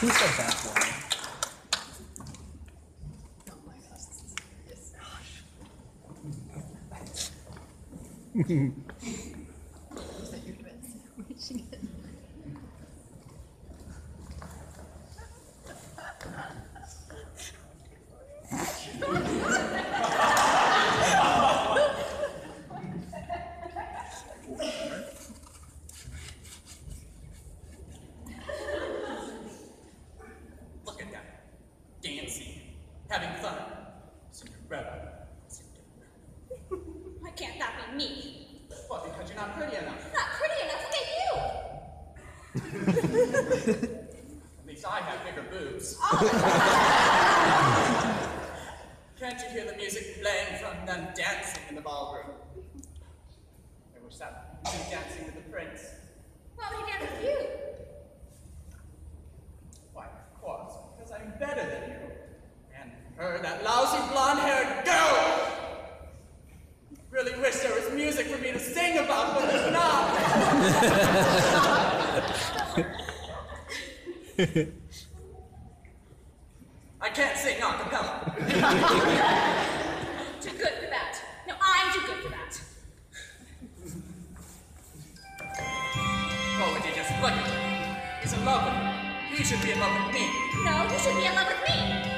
Who said that one? Oh my gosh. this is serious. Is that your best Michigan? Look at them. Dancing. Having fun. Cinderella. Cinderella. Why can't that be me? Well, because you're not pretty enough. Not pretty enough. Look at you. At least I have bigger boobs. Oh. Can't you hear the music playing from them dancing in the ballroom? I wish that you dancing with the prince. Why would he dance with you? Why, of course, because I'm better than you. And her, that lousy blonde-haired girl! Really wish there was music for me to sing about, but there's not. I can't sing a cappella. Too good for that. No, I'm too good for that. Oh, would you just look at? He's in love with me. He should be in love with me. No, you should be in love with me.